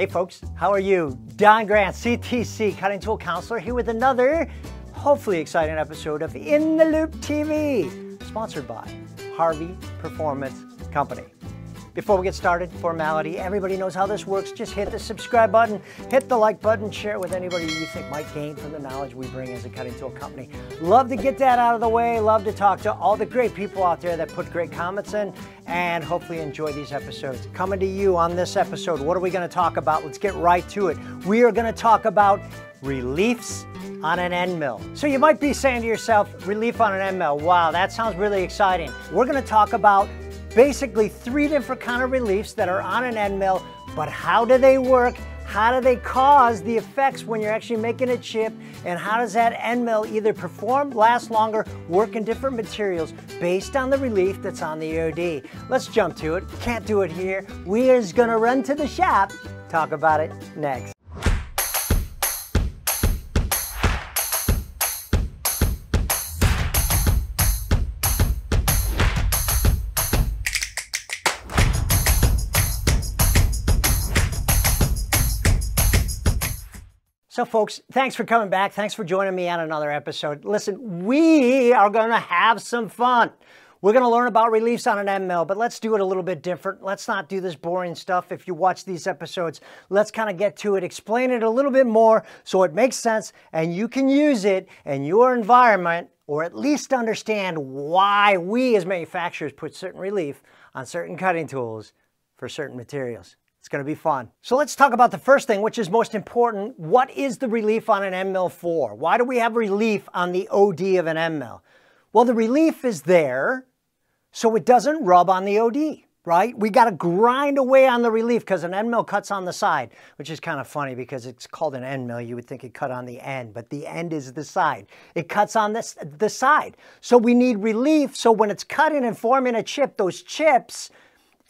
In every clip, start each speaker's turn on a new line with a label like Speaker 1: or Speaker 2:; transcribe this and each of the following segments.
Speaker 1: Hey folks, how are you? Don Grandt, CTC, Cutting Tool Counselor, here with another hopefully exciting episode of In the Loupe TV, sponsored by Harvey Performance Company. Before we get started, formality, everybody knows how this works. Just hit the subscribe button, hit the like button, share it with anybody you think might gain from the knowledge we bring as a cutting tool company. Love to get that out of the way. Love to talk to all the great people out there that put great comments in and hopefully enjoy these episodes. Coming to you on this episode, what are we going to talk about? Let's get right to it. We are going to talk about reliefs on an end mill. So you might be saying to yourself, relief on an end mill, wow, that sounds really exciting. We're gonna talk about basically three different kind of reliefs that are on an end mill, but how do they work? How do they cause the effects when you're actually making a chip? And how does that end mill either perform, last longer, work in different materials based on the relief that's on the OD? Let's jump to it. Can't do it here. We is gonna run to the shop, talk about it next. So, folks, thanks for coming back. Thanks for joining me on another episode. Listen, we are going to have some fun. We're going to learn about reliefs on an ML, but let's do it a little bit different. Let's not do this boring stuff. If you watch these episodes, let's kind of get to it, explain it a little bit more so it makes sense and you can use it in your environment or at least understand why we as manufacturers put certain relief on certain cutting tools for certain materials. It's going to be fun. So let's talk about the first thing, which is most important. What is the relief on an end mill for? Why do we have relief on the OD of an end mill? Well, the relief is there so it doesn't rub on the OD, right? We got to grind away on the relief because an end mill cuts on the side, which is kind of funny because it's called an end mill. You would think it cut on the end, but the end is the side. It cuts on this, the side. So we need relief so when it's cutting and forming a chip, those chips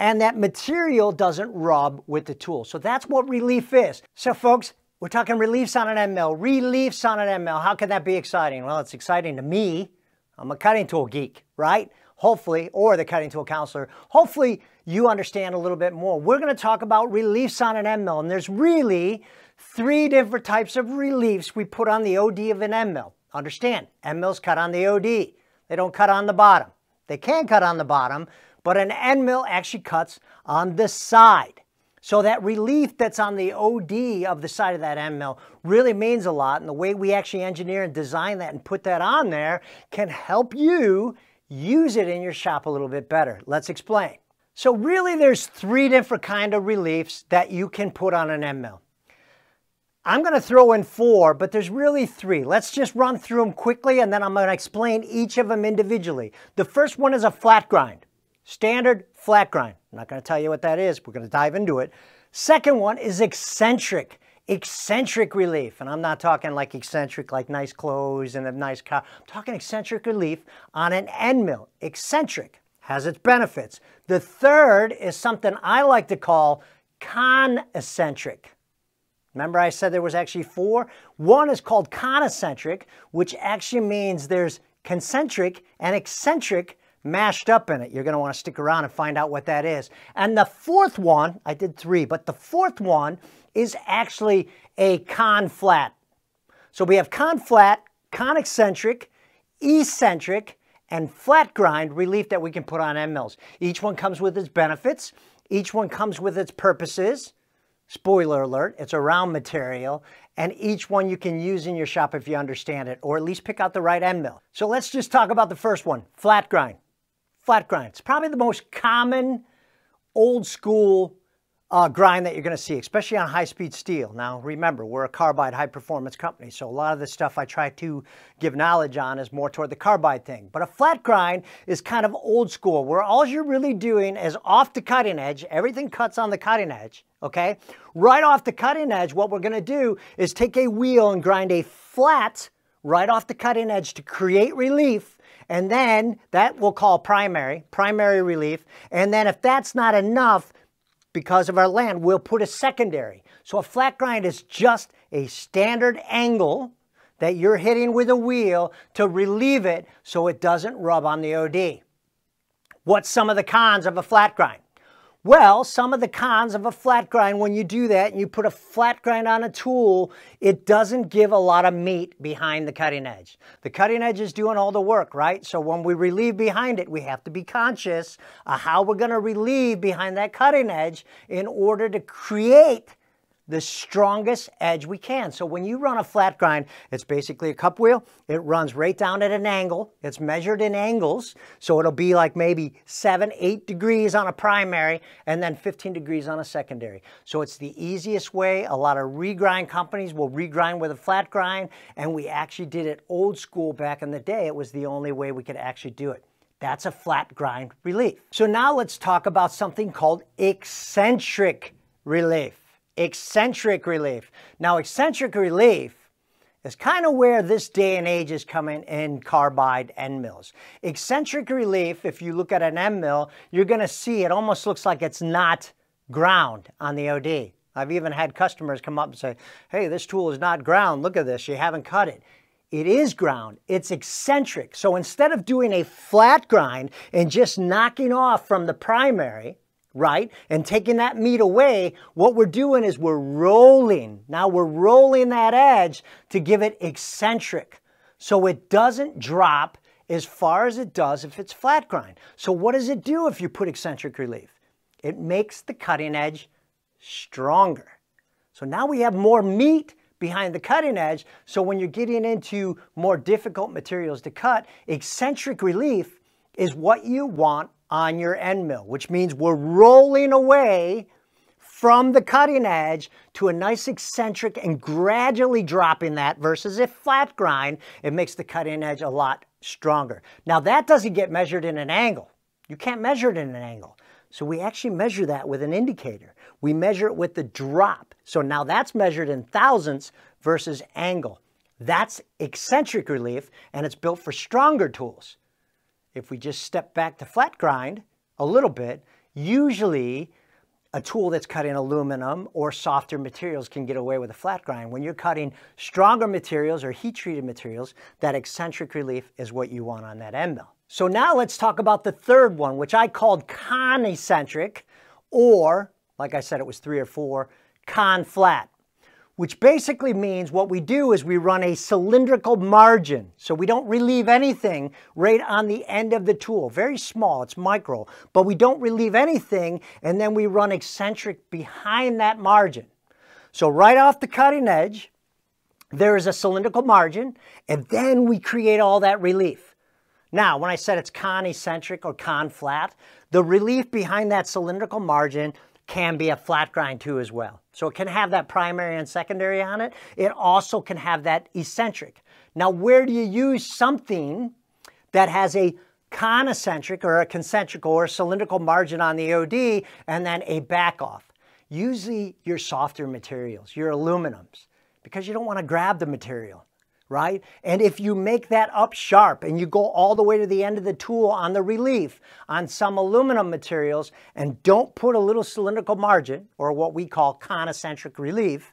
Speaker 1: and that material doesn't rub with the tool. So that's what relief is. So folks, we're talking reliefs on an end mill, reliefs on an end mill. How can that be exciting? Well, it's exciting to me. I'm a cutting tool geek, right? Hopefully, or the cutting tool counselor. Hopefully you understand a little bit more. We're gonna talk about reliefs on an end mill, and there's really three different types of reliefs we put on the OD of an end mill. Understand, end mills cut on the OD. They don't cut on the bottom. They can cut on the bottom, but an end mill actually cuts on the side. So that relief that's on the OD of the side of that end mill really means a lot. And the way we actually engineer and design that and put that on there can help you use it in your shop a little bit better. Let's explain. So really there's three different kind of reliefs that you can put on an end mill. I'm going to throw in four, but there's really three. Let's just run through them quickly and then I'm going to explain each of them individually. The first one is a flat grind. Standard flat grind. I'm not going to tell you what that is. We're going to dive into it. Second one is eccentric. Eccentric relief. And I'm not talking like eccentric, like nice clothes and a nice car. I'm talking eccentric relief on an end mill. Eccentric has its benefits. The third is something I like to call concentric. Remember I said there was actually four? One is called concentric, which actually means there's concentric and eccentric mashed up in it. You're going to want to stick around and find out what that is. And the fourth one, I did three, but the fourth one is actually a con flat. So we have con flat, con eccentric, eccentric, and flat grind relief that we can put on end mills. Each one comes with its benefits. Each one comes with its purposes. Spoiler alert, it's a round material, and each one you can use in your shop if you understand it, or at least pick out the right end mill. So let's just talk about the first one, flat grind flat grind. It's probably the most common old school uh, grind that you're going to see, especially on high-speed steel. Now, remember, we're a carbide high-performance company, so a lot of the stuff I try to give knowledge on is more toward the carbide thing. But a flat grind is kind of old school, where all you're really doing is off the cutting edge, everything cuts on the cutting edge, okay? Right off the cutting edge, what we're going to do is take a wheel and grind a flat right off the cutting edge to create relief and then that we'll call primary, primary relief. And then if that's not enough, because of our land, we'll put a secondary. So a flat grind is just a standard angle that you're hitting with a wheel to relieve it so it doesn't rub on the OD. What's some of the cons of a flat grind? Well, some of the cons of a flat grind, when you do that and you put a flat grind on a tool, it doesn't give a lot of meat behind the cutting edge. The cutting edge is doing all the work, right? So when we relieve behind it, we have to be conscious of how we're going to relieve behind that cutting edge in order to create the strongest edge we can. So when you run a flat grind, it's basically a cup wheel. It runs right down at an angle. It's measured in angles. So it'll be like maybe seven, eight degrees on a primary and then 15 degrees on a secondary. So it's the easiest way. A lot of regrind companies will regrind with a flat grind and we actually did it old school back in the day. It was the only way we could actually do it. That's a flat grind relief. So now let's talk about something called eccentric relief eccentric relief. Now, eccentric relief is kind of where this day and age is coming in carbide end mills. Eccentric relief, if you look at an end mill, you're going to see it almost looks like it's not ground on the OD. I've even had customers come up and say, hey, this tool is not ground. Look at this. You haven't cut it. It is ground. It's eccentric. So instead of doing a flat grind and just knocking off from the primary, right? And taking that meat away, what we're doing is we're rolling. Now we're rolling that edge to give it eccentric. So it doesn't drop as far as it does if it's flat grind. So what does it do if you put eccentric relief? It makes the cutting edge stronger. So now we have more meat behind the cutting edge. So when you're getting into more difficult materials to cut, eccentric relief is what you want on your end mill, which means we're rolling away from the cutting edge to a nice eccentric and gradually dropping that versus a flat grind, it makes the cutting edge a lot stronger. Now that doesn't get measured in an angle. You can't measure it in an angle. So we actually measure that with an indicator. We measure it with the drop. So now that's measured in thousandths versus angle. That's eccentric relief and it's built for stronger tools if we just step back to flat grind a little bit, usually a tool that's cutting aluminum or softer materials can get away with a flat grind. When you're cutting stronger materials or heat-treated materials, that eccentric relief is what you want on that end mill. So now let's talk about the third one, which I called con-eccentric, or, like I said, it was three or four, con-flat which basically means what we do is we run a cylindrical margin. So we don't relieve anything right on the end of the tool. Very small, it's micro, but we don't relieve anything and then we run eccentric behind that margin. So right off the cutting edge, there is a cylindrical margin and then we create all that relief. Now, when I said it's con-eccentric or con-flat, the relief behind that cylindrical margin can be a flat grind too as well. So it can have that primary and secondary on it. It also can have that eccentric. Now, where do you use something that has a concentric or a concentric or a cylindrical margin on the OD and then a back off? Usually your softer materials, your aluminums, because you don't want to grab the material right? And if you make that up sharp and you go all the way to the end of the tool on the relief on some aluminum materials and don't put a little cylindrical margin or what we call concentric relief,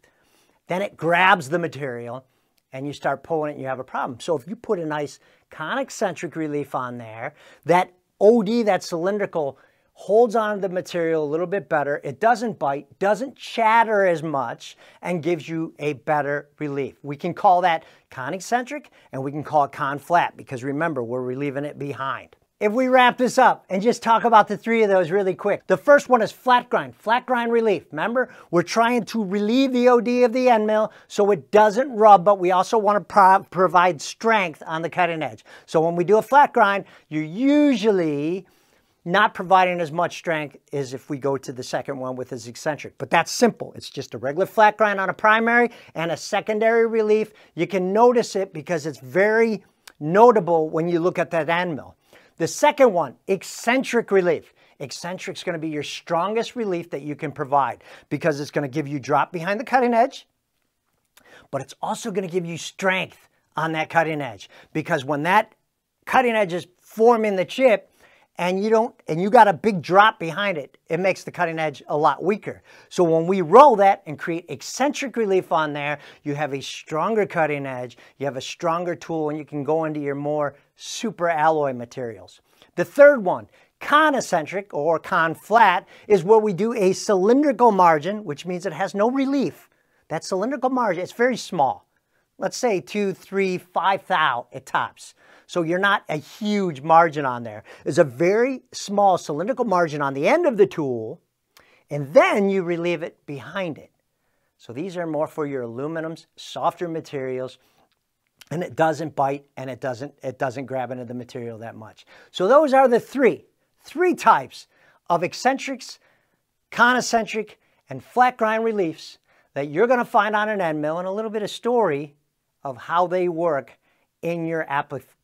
Speaker 1: then it grabs the material and you start pulling it and you have a problem. So if you put a nice concentric relief on there, that OD, that cylindrical holds on to the material a little bit better. It doesn't bite, doesn't chatter as much, and gives you a better relief. We can call that concentric and we can call it con flat because remember, we're relieving it behind. If we wrap this up and just talk about the three of those really quick. The first one is flat grind, flat grind relief. Remember, we're trying to relieve the OD of the end mill so it doesn't rub, but we also want to pro provide strength on the cutting edge. So when we do a flat grind, you're usually not providing as much strength as if we go to the second one with his eccentric. But that's simple. It's just a regular flat grind on a primary and a secondary relief. You can notice it because it's very notable when you look at that end mill. The second one, eccentric relief. Eccentric is going to be your strongest relief that you can provide because it's going to give you drop behind the cutting edge, but it's also going to give you strength on that cutting edge because when that cutting edge is forming the chip, and you don't and you got a big drop behind it, it makes the cutting edge a lot weaker. So when we roll that and create eccentric relief on there, you have a stronger cutting edge, you have a stronger tool, and you can go into your more super alloy materials. The third one, Concentric or con flat is where we do a cylindrical margin, which means it has no relief. That cylindrical margin, it's very small. Let's say two, three, five thou at tops. So you're not a huge margin on there. There's a very small cylindrical margin on the end of the tool, and then you relieve it behind it. So these are more for your aluminums, softer materials, and it doesn't bite and it doesn't, it doesn't grab into the material that much. So those are the three, three types of eccentrics, concentric, and flat grind reliefs that you're going to find on an end mill and a little bit of story of how they work in your application.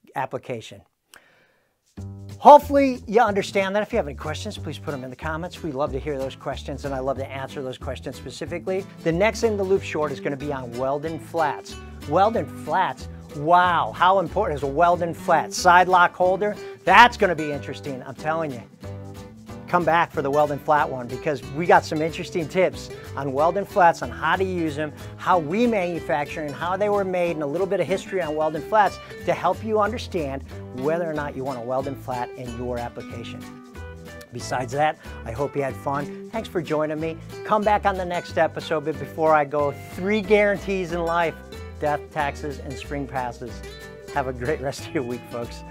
Speaker 1: Hopefully you understand that. If you have any questions, please put them in the comments. We love to hear those questions and I love to answer those questions specifically. The next In the Loupe short is going to be on Weldon flats. Weldon flats, wow, how important is a Weldon flat? Side lock holder, that's going to be interesting, I'm telling you come back for the Weldon flat one because we got some interesting tips on Weldon flats, on how to use them, how we manufacture and how they were made, and a little bit of history on Weldon flats to help you understand whether or not you want a Weldon flat in your application. Besides that, I hope you had fun. Thanks for joining me. Come back on the next episode, but before I go, three guarantees in life, death, taxes, and spring passes. Have a great rest of your week, folks.